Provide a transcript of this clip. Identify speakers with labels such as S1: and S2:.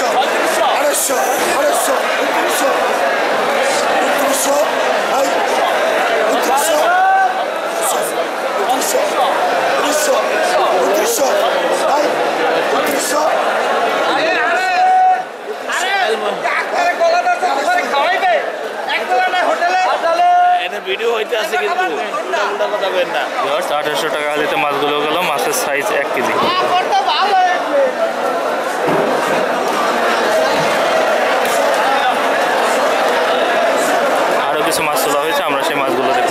S1: Хорошо. Хорошо. Хорошо. Хорошо. Хорошо. Ай. Хорошо. Хорошо. Хорошо. Хорошо. Ай. Хорошо.
S2: Video হইতে আছে কিন্তু উল্টা কথা বের না
S3: আঠারোশো টাকা হালিতে মাছগুলো গেল মাছের সাইজ এক কেজি কিছু মাছ তোলা হয়েছে আমরা সেই মাছগুলো দেখব